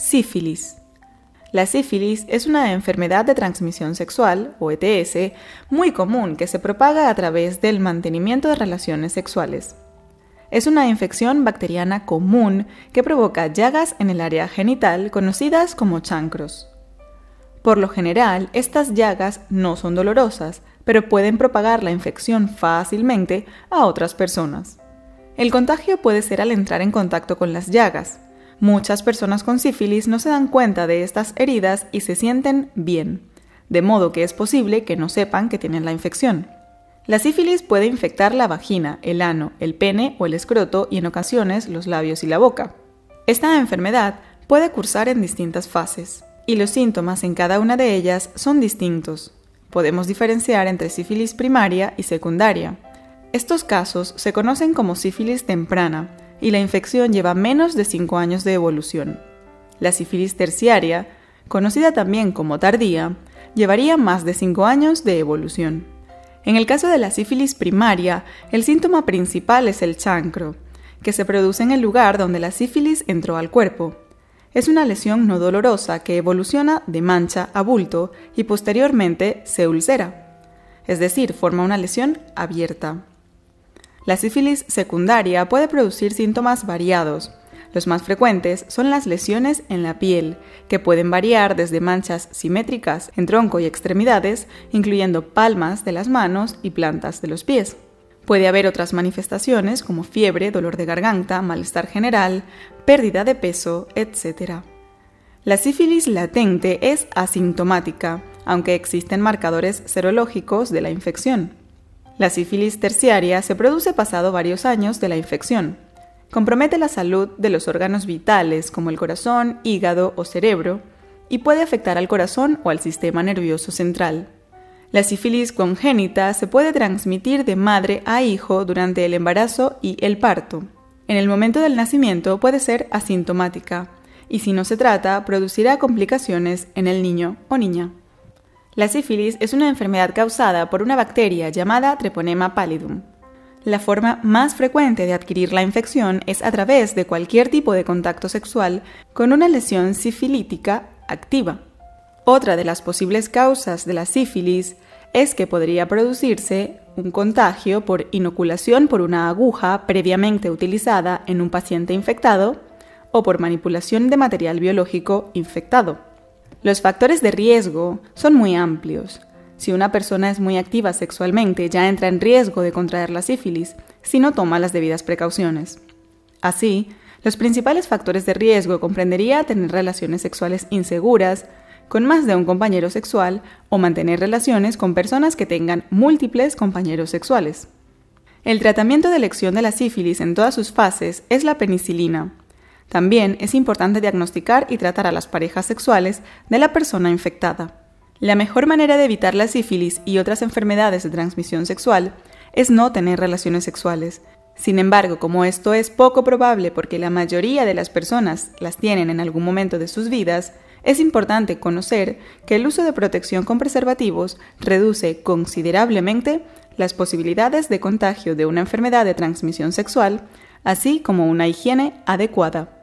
Sífilis. La sífilis es una enfermedad de transmisión sexual, o ETS, muy común que se propaga a través del mantenimiento de relaciones sexuales. Es una infección bacteriana común que provoca llagas en el área genital conocidas como chancros. Por lo general, estas llagas no son dolorosas, pero pueden propagar la infección fácilmente a otras personas. El contagio puede ser al entrar en contacto con las llagas. Muchas personas con sífilis no se dan cuenta de estas heridas y se sienten bien, de modo que es posible que no sepan que tienen la infección. La sífilis puede infectar la vagina, el ano, el pene o el escroto y en ocasiones los labios y la boca. Esta enfermedad puede cursar en distintas fases y los síntomas en cada una de ellas son distintos. Podemos diferenciar entre sífilis primaria y secundaria. Estos casos se conocen como sífilis temprana y la infección lleva menos de 5 años de evolución. La sífilis terciaria, conocida también como tardía, llevaría más de 5 años de evolución. En el caso de la sífilis primaria, el síntoma principal es el chancro, que se produce en el lugar donde la sífilis entró al cuerpo. Es una lesión no dolorosa que evoluciona de mancha a bulto y posteriormente se ulcera, es decir, forma una lesión abierta. La sífilis secundaria puede producir síntomas variados. Los más frecuentes son las lesiones en la piel, que pueden variar desde manchas simétricas en tronco y extremidades, incluyendo palmas de las manos y plantas de los pies. Puede haber otras manifestaciones como fiebre, dolor de garganta, malestar general, pérdida de peso, etc. La sífilis latente es asintomática, aunque existen marcadores serológicos de la infección. La sífilis terciaria se produce pasado varios años de la infección. Compromete la salud de los órganos vitales como el corazón, hígado o cerebro y puede afectar al corazón o al sistema nervioso central. La sífilis congénita se puede transmitir de madre a hijo durante el embarazo y el parto. En el momento del nacimiento puede ser asintomática y si no se trata producirá complicaciones en el niño o niña. La sífilis es una enfermedad causada por una bacteria llamada Treponema pallidum. La forma más frecuente de adquirir la infección es a través de cualquier tipo de contacto sexual con una lesión sifilítica activa. Otra de las posibles causas de la sífilis es que podría producirse un contagio por inoculación por una aguja previamente utilizada en un paciente infectado o por manipulación de material biológico infectado. Los factores de riesgo son muy amplios. Si una persona es muy activa sexualmente, ya entra en riesgo de contraer la sífilis si no toma las debidas precauciones. Así, los principales factores de riesgo comprendería tener relaciones sexuales inseguras, con más de un compañero sexual o mantener relaciones con personas que tengan múltiples compañeros sexuales. El tratamiento de elección de la sífilis en todas sus fases es la penicilina. También es importante diagnosticar y tratar a las parejas sexuales de la persona infectada. La mejor manera de evitar la sífilis y otras enfermedades de transmisión sexual es no tener relaciones sexuales. Sin embargo, como esto es poco probable porque la mayoría de las personas las tienen en algún momento de sus vidas, es importante conocer que el uso de protección con preservativos reduce considerablemente las posibilidades de contagio de una enfermedad de transmisión sexual, así como una higiene adecuada.